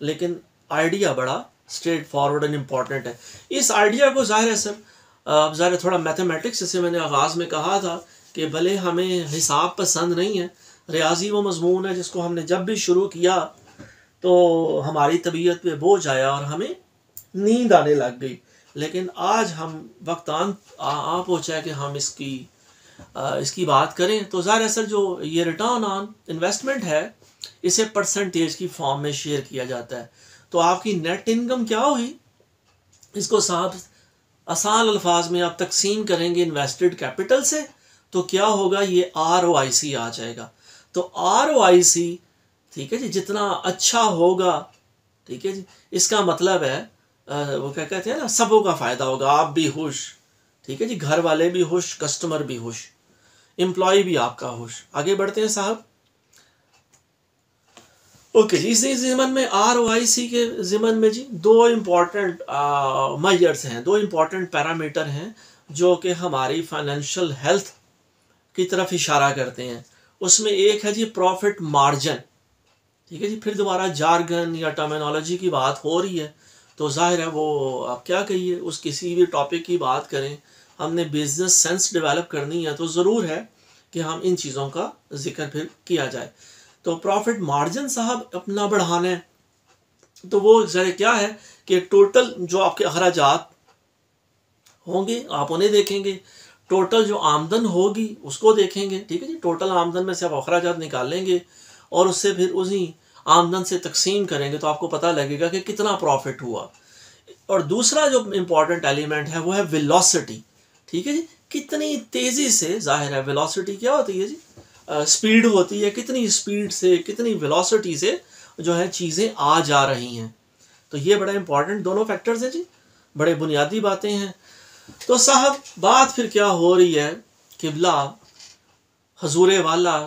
लेकिन आइडिया बड़ा straight forward and important है। इस आइडिया को ज़ाहिर है सर अब ज़ाहिर थोड़ा मैथमेटिक्स जैसे मैंने आगाज़ में कहा था कि भले हमें हिसाब पसंद नहीं है रियाजी वो मजमून है जिसको हमने जब भी शुरू किया तो हमारी तबीयत पे बोझ आया और हमें नींद आने लग गई। लेकिन आज हम वक्त आन आ, पहुँचा कि हम इसकी आ, इसकी बात करें तो ज़ाहिर सर जो ये रिटर्न ऑन इन्वेस्टमेंट है इसे परसेंटेज की फॉर्म में शेयर किया जाता है। तो आपकी नेट इनकम क्या हुई? इसको साहब आसान अल्फाज में आप तकसीम करेंगे इन्वेस्टेड कैपिटल से तो क्या होगा? ये आर ओ आई सी आ जाएगा। तो आर ओ आई सी ठीक है जी, जितना अच्छा होगा, ठीक है जी, इसका मतलब है वो क्या कहते हैं ना, सबों का फ़ायदा होगा। आप भी खुश, ठीक है जी, घर वाले भी खुश कस्टमर भी खुश एम्प्लॉय भी आपका खुश। आगे बढ़ते हैं साहब। ओके जी इसी ज़िमन में आर ओ आई सी के ज़िमन में जी, दो इंपॉर्टेंट मेजर्स हैं, दो इंपॉर्टेंट पैरामीटर हैं, जो कि हमारी फाइनेंशियल हेल्थ की तरफ़ इशारा करते हैं। उसमें एक है जी प्रॉफिट मार्जिन ठीक है जी, फिर दोबारा जारगन या टर्मिनोलॉजी की बात हो रही है तो ज़ाहिर है वो आप क्या कहिए, उस किसी भी टॉपिक की बात करें, हमने बिज़नेस सेंस डेवलप करनी है तो ज़रूर है कि हम इन चीज़ों का ज़िक्र फिर किया जाए। तो प्रॉफिट मार्जिन साहब अपना बढ़ाना है। तो वो ज़रा क्या है कि टोटल जो आपके अखराज होंगे, आप उन्हें देखेंगे। टोटल जो आमदन होगी, उसको देखेंगे, ठीक है जी? टोटल आमदन में से आप अखराज निकालेंगे और उससे फिर उसी आमदन से तकसीम करेंगे तो आपको पता लगेगा कि कितना प्रॉफिट हुआ। और दूसरा जो इम्पोर्टेंट एलिमेंट है, वो है वेलोसिटी ठीक है जी? कितनी तेज़ी से, ज़ाहिर है वेलोसिटी क्या होती है जी? स्पीड होती है, कितनी स्पीड से, कितनी वेलोसिटी से जो है चीज़ें आ जा रही हैं। तो ये बड़ा इंपॉर्टेंट दोनों फैक्टर्स हैं जी, बड़े बुनियादी बातें हैं। तो साहब, बात फिर क्या हो रही है? किबला, हजूर वाला,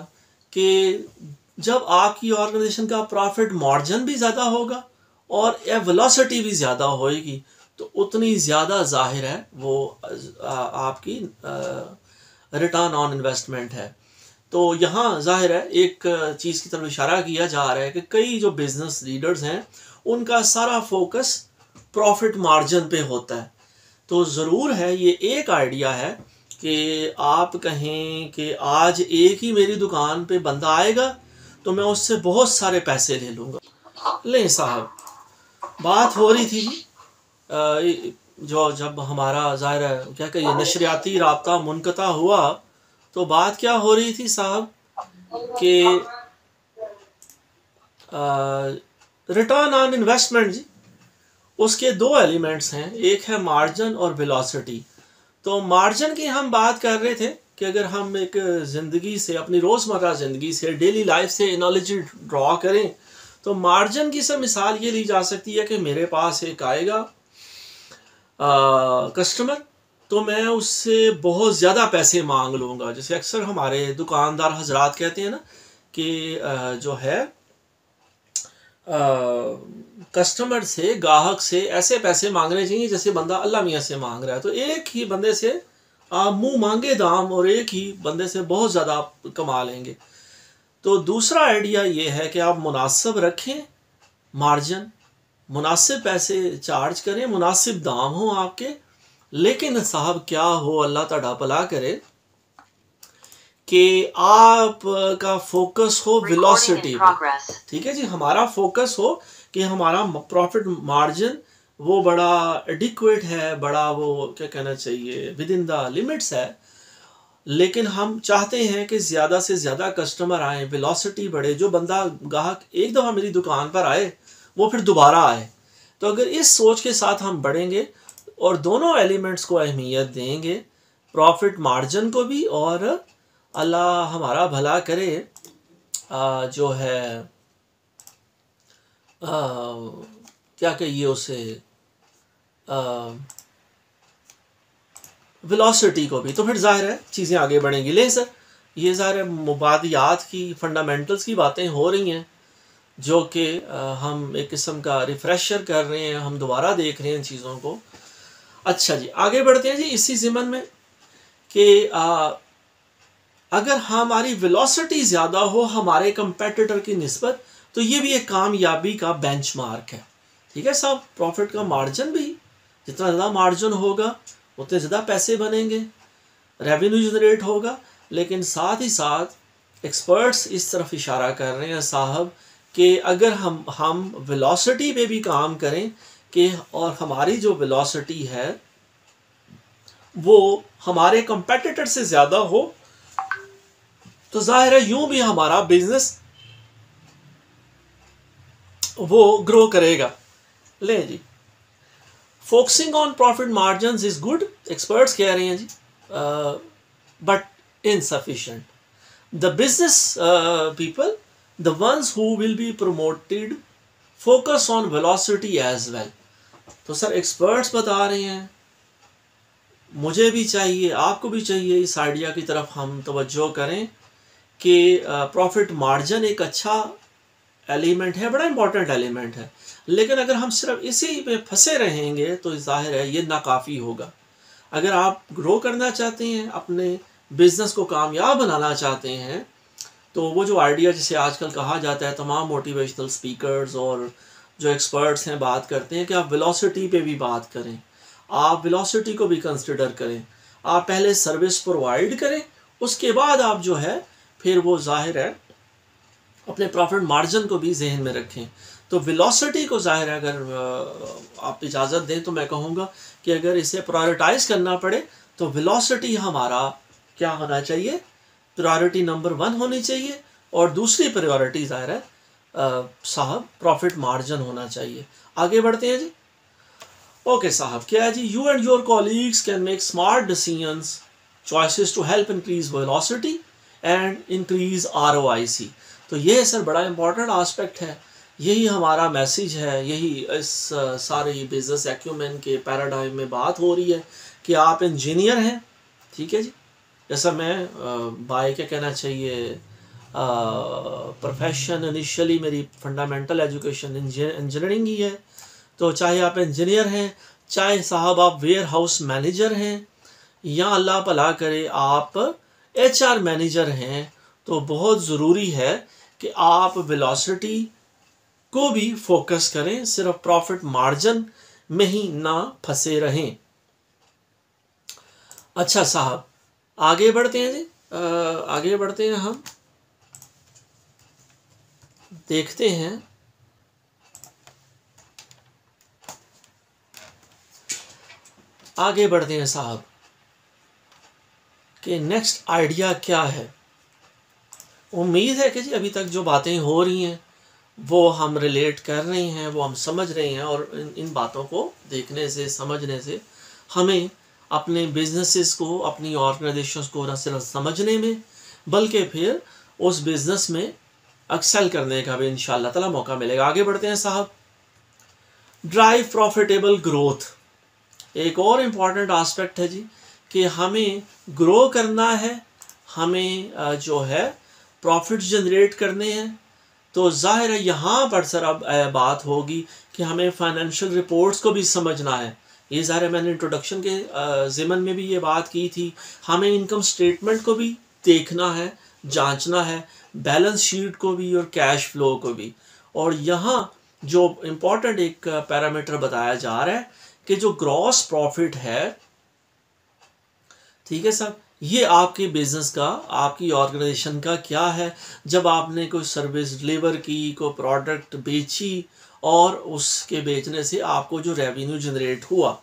कि जब आपकी ऑर्गेनाइजेशन का प्रॉफिट मार्जिन भी ज़्यादा होगा और वेलोसिटी भी ज़्यादा होएगी तो उतनी ज़्यादा ज़ाहिर है वो आपकी रिटर्न ऑन इन्वेस्टमेंट है। तो यहाँ ज़ाहिर है, एक चीज़ की तरफ़ इशारा किया जा रहा है कि कई जो बिज़नेस लीडर्स हैं, उनका सारा फोकस प्रॉफिट मार्जिन पे होता है। तो ज़रूर है, ये एक आइडिया है कि आप कहें कि आज एक ही मेरी दुकान पे बंदा आएगा तो मैं उससे बहुत सारे पैसे ले लूँगा। ले साहब, बात हो रही थी जो जब हमारा ज़ाहिर है, क्या कहिए, नशरियाती रबता मुनकता हुआ तो बात क्या हो रही थी साहब? कि रिटर्न ऑन इन्वेस्टमेंट जी, उसके दो एलिमेंट्स हैं, एक है मार्जिन और वेलोसिटी तो मार्जिन की हम बात कर रहे थे कि अगर हम एक ज़िंदगी से, अपनी रोज़मर्रा ज़िंदगी से डेली लाइफ से एनोलॉजी ड्रॉ करें तो मार्जिन की सब मिसाल ये ली जा सकती है कि मेरे पास एक आएगा कस्टमर तो मैं उससे बहुत ज़्यादा पैसे मांग लूँगा। जैसे अक्सर हमारे दुकानदार हजरात कहते हैं ना कि जो है कस्टमर से गाहक से ऐसे पैसे मांगने चाहिए जैसे बंदा अल्लाह मियाँ से मांग रहा है। तो एक ही बंदे से आप मुँह मांगे दाम और एक ही बंदे से बहुत ज़्यादा आप कमा लेंगे। तो दूसरा आइडिया ये है कि आप मुनासिब रखें मार्जिन, मुनासिब पैसे चार्ज करें, मुनासिब दाम हो आपके लेकिन साहब क्या हो अल्लाह तड़ा भला करे कि आप का फोकस हो वेलोसिटी ठीक है जी हमारा फोकस हो कि हमारा प्रॉफिट मार्जिन वो बड़ा एडिक्वेट है बड़ा वो क्या कहना चाहिए विद इन द लिमिट्स है। लेकिन हम चाहते हैं कि ज़्यादा से ज़्यादा कस्टमर आए वेलोसिटी बढ़े। जो बंदा ग्राहक एक दफ़ा मेरी दुकान पर आए वो फिर दोबारा आए। तो अगर इस सोच के साथ हम बढ़ेंगे और दोनों एलिमेंट्स को अहमियत देंगे। प्रॉफिट मार्जिन को भी और अल्लाह हमारा भला करे। आ, जो है आ, क्या कहिए उसे? वेलोसिटी को भी। तो फिर ज़ाहिर है चीज़ें आगे बढ़ेंगी। ले सर ये ज़ाहिर है मुबादियात की फंडामेंटल्स की बातें हो रही हैं जो कि हम एक किस्म का रिफ़्रेशर कर रहे हैं हम दोबारा देख रहे हैं इन चीज़ों को। अच्छा जी, आगे बढ़ते हैं जी, इसी ज़िमन में कि अगर हमारी वेलोसिटी ज़्यादा हो हमारे कंपेटिटर की नस्बत तो ये भी एक कामयाबी का बेंचमार्क है। ठीक है साहब प्रॉफिट का मार्जिन भी, जितना ज़्यादा मार्जिन होगा, उतने ज़्यादा पैसे बनेंगे रेवेन्यू जनरेट होगा, लेकिन साथ ही साथ एक्सपर्ट्स इस तरफ़ इशारा कर रहे हैं साहब कि अगर हम हम वेलोसिटी पे भी काम करें कि और हमारी जो वेलोसिटी है, वो हमारे कंपेटिटर से ज़्यादा हो तो ज़ाहिर है यूँ भी हमारा बिज़नेस वो ग्रो करेगा। ले जी। Focusing on profit margin is good experts कह रहे हैं जी but insufficient the business people the ones who will be promoted focus on velocity as well तो सर एक्सपर्ट्स बता रहे हैं। मुझे भी चाहिए, आपको भी चाहिए इस आइडिया की तरफ़ हम तवज्जो करें कि प्रॉफिट मार्जिन एक अच्छा एलिमेंट है, बड़ा इंपॉर्टेंट एलिमेंट है। लेकिन अगर हम सिर्फ़ इसी में फंसे रहेंगे तो ज़ाहिर है ये नाकाफ़ी होगा। अगर आप ग्रो करना चाहते हैं, अपने बिज़नेस को कामयाब बनाना चाहते हैं तो वो जो आइडिया जिसे आजकल कहा जाता है, तमाम मोटिवेशनल स्पीकर्स और जो एक्सपर्ट्स हैं, बात करते हैं कि आप वेलोसिटी पे भी बात करें। आप वेलोसिटी को भी कंसिडर करें। आप पहले सर्विस प्रोवाइड करें, उसके बाद आप जो है, फिर वो ज़ाहिर है, अपने प्रॉफिट मार्जिन को भी जहन में रखें। तो वेलोसिटी को ज़ाहिर है, अगर आप इजाज़त दें तो मैं कहूँगा कि अगर इसे प्रायोरिटाइज करना पड़े तो वेलोसिटी हमारा क्या होना चाहिए? प्रायोरिटी नंबर वन होनी चाहिए, और दूसरी प्रायोरिटी ज़ाहिर है साहब प्रॉफिट मार्जिन होना चाहिए। आगे बढ़ते हैं जी। ओके साहब, क्या है जी? You and your colleagues can make smart decisions choices to help increase velocity and increase ROIC तो ये सर बड़ा इंपॉर्टेंट आस्पेक्ट है। यही हमारा मैसेज है। यही इस सारे बिज़नेस एक्यूमेन के पैराडाइम में बात हो रही है कि आप इंजीनियर हैं। ठीक है जी? जैसा मैं बाय क्या कहना चाहिए प्रोफेशन इनिशियली मेरी फंडामेंटल एजुकेशन इंजीनियरिंग ही है। तो चाहे आप इंजीनियर हैं, चाहे साहब आप वेयर हाउस मैनेजर हैं, या अल्लाह भला करे आप एच आर मैनेजर हैं तो बहुत ज़रूरी है कि आप वेलोसिटी को भी फोकस करें, सिर्फ़ प्रॉफिट मार्जिन में ही ना फंसे रहें। अच्छा साहब, आगे बढ़ते हैं जी। आगे बढ़ते हैं हम। देखते हैं। आगे बढ़ते हैं साहब, कि नेक्स्ट आइडिया क्या है? उम्मीद है कि जी अभी तक जो बातें हो रही हैं, वो हम रिलेट कर रहे हैं, वो हम समझ रहे हैं और इन इन बातों को देखने से, समझने से हमें अपने बिजनेसेस को, अपनी ऑर्गेनाइजेशन को न सिर्फ़ समझने में, बल्कि फिर उस बिज़नेस में एक्सेल करने का भी इन ताला मौका मिलेगा। आगे बढ़ते हैं साहब। ड्राइव प्रॉफिटेबल ग्रोथ एक और इंपॉर्टेंट आस्पेक्ट है जी, कि हमें ग्रो करना है, हमें जो है प्रॉफिट जनरेट करने हैं। तो ज़ाहिर है यहाँ पर सर अब बात होगी कि हमें फाइनेंशियल रिपोर्ट्स को भी समझना है। ये ज़ाहिर है मैंने इंट्रोडक्शन के ज़िमन में भी ये बात की थी। हमें इनकम स्टेटमेंट को भी देखना है। जांचना है बैलेंस शीट को भी और कैश फ्लो को भी। और यहाँ जो इम्पोर्टेंट एक पैरामीटर बताया जा रहा है कि जो ग्रॉस प्रॉफिट है, ठीक है सर ये आपके बिज़नेस का, आपकी ऑर्गेनाइजेशन का क्या है? जब आपने कोई सर्विस डिलीवर की, कोई प्रोडक्ट बेची और उसके बेचने से आपको जो रेवेन्यू जनरेट हुआ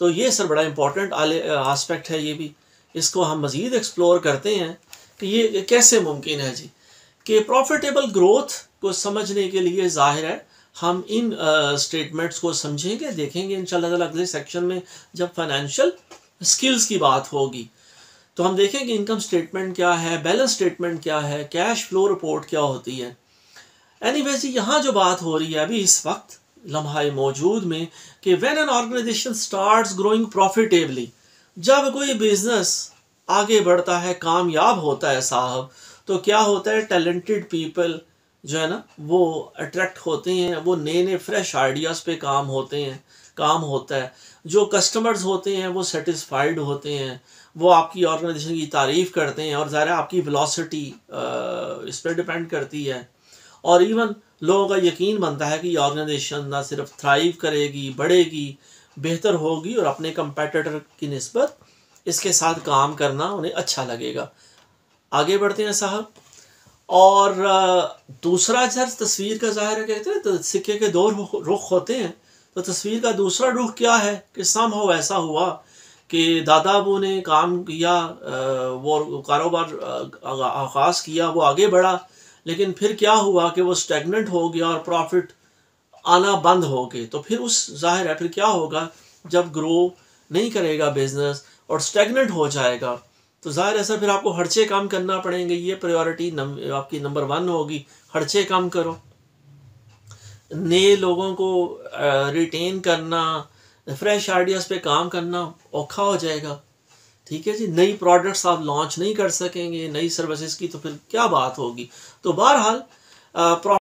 तो ये सर बड़ा इम्पोर्टेंट आस्पेक्ट है ये भी। इसको हम मज़ीद एक्सप्लोर करते हैं। कि ये कैसे मुमकिन है जी? कि प्रॉफिटेबल ग्रोथ को समझने के लिए ज़ाहिर है हम इन स्टेटमेंट्स uh, को समझेंगे देखेंगे इन अगले सेक्शन में जब फाइनेंशियल स्किल्स की बात होगी तो हम देखेंगे इनकम स्टेटमेंट क्या है बैलेंस स्टेटमेंट क्या है कैश फ्लो रिपोर्ट क्या होती है। एनी anyway, जी यहाँ जो बात हो रही है अभी इस वक्त लम्हा मौजूद में कि when an organisation starts growing profitably जब कोई बिज़नेस आगे बढ़ता है, कामयाब होता है साहब। तो क्या होता है टैलेंटेड पीपल जो है ना, वो अट्रैक्ट होते हैं, वो नए नए फ्रेश आइडियाज़ पे काम होते हैं, काम होता है। जो कस्टमर्स होते हैं, वो सेटिस्फाइड होते हैं, वो आपकी ऑर्गेनाइजेशन की तारीफ़ करते हैं और ज़ाहिर आपकी वेलोसिटी इस पर डिपेंड करती है। और इवन लोगों का यकीन बनता है कि ये ऑर्गेनाइजेशन ना सिर्फ़ थ्राइव करेगी, बढ़ेगी, बेहतर होगी और अपने कंपेटिटर की नस्बत इसके साथ काम करना उन्हें अच्छा लगेगा। आगे बढ़ते हैं साहब। और दूसरा जर तस्वीर का ज़ाहिर कहते हैं तो सिक्के के दो रुख होते हैं। तो तस्वीर का दूसरा रुख क्या है? कि सम हो ऐसा हुआ कि दादा अबू ने काम किया वो कारोबार आगाज़ किया, वो आगे बढ़ा। लेकिन फिर क्या हुआ कि वो स्टेगनेंट हो गया और प्रॉफिट आना बंद हो गए तो फिर उस ज़ाहिर है, फिर क्या होगा? जब ग्रो नहीं करेगा बिज़नेस और स्टेगनेंट हो जाएगा। तो ज़ाहिर ऐसा फिर आपको खर्चे काम करना पड़ेंगे। ये प्रायोरिटी नम, आपकी नंबर वन होगी। खर्चे काम करो। नए लोगों को रिटेन करना फ्रेश आइडियाज़ पे काम करना औखा हो जाएगा। ठीक है जी? नई प्रोडक्ट्स आप लॉन्च नहीं कर सकेंगे नई सर्विसेज़ की तो फिर क्या बात होगी? तो बहरहाल